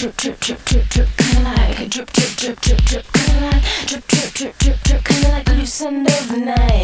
drip drip drip drip drip kinda like drip drip drip drip drip kinda like drip drip drip drip drip kinda like loosened overnight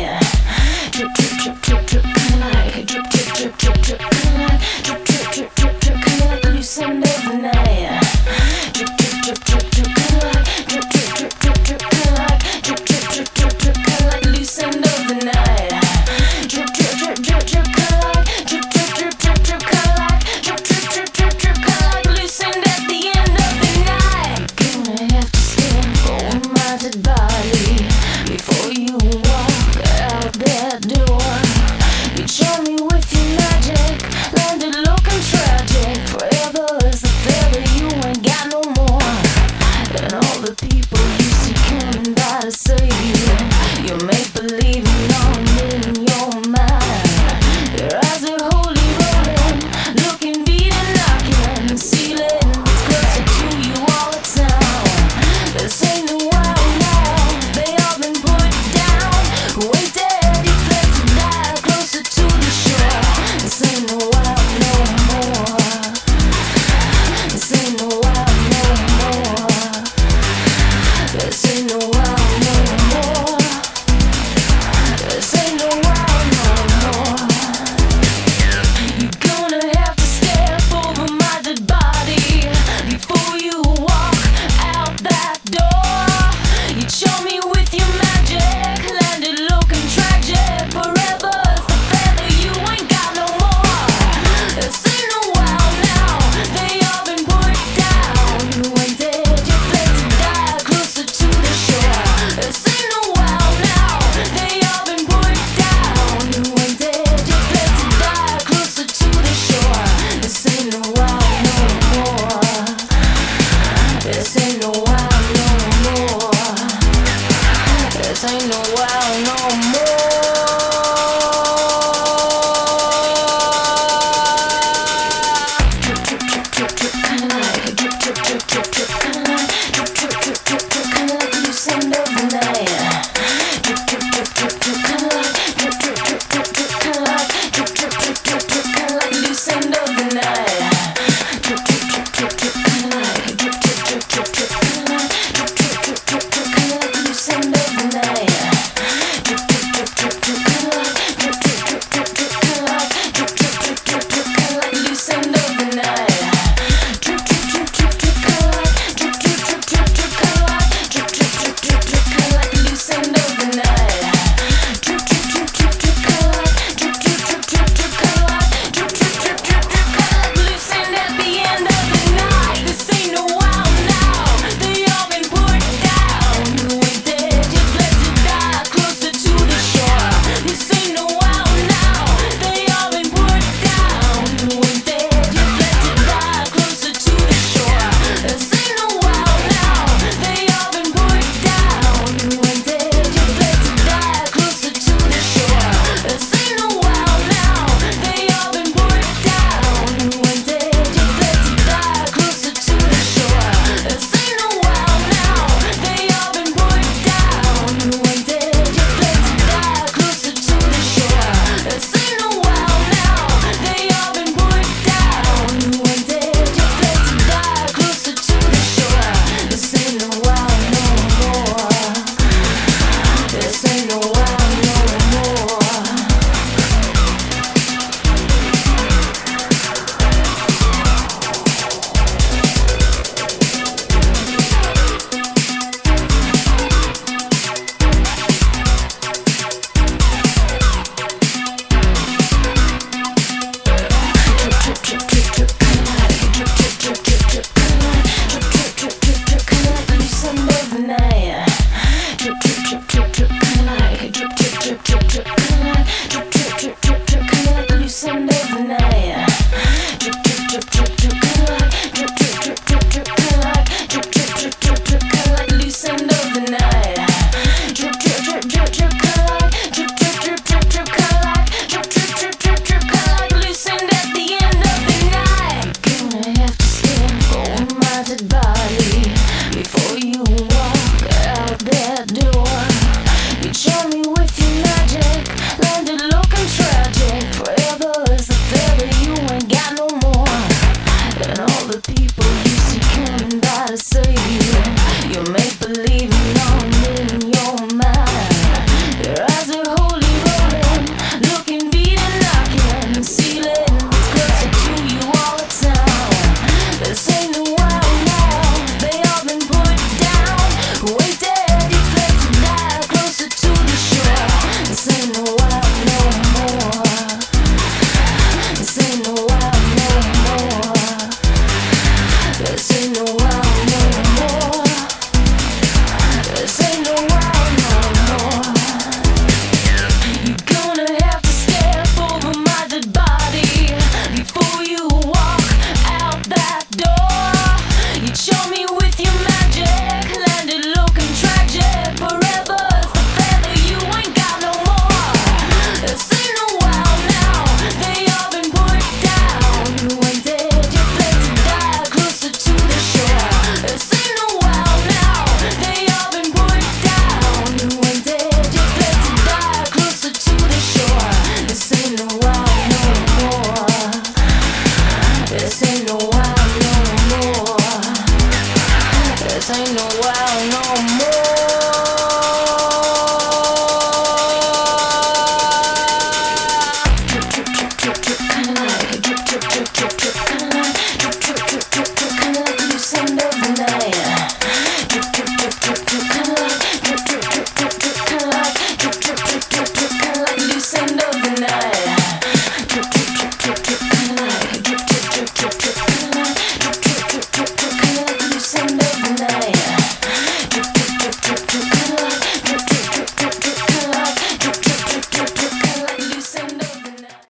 what you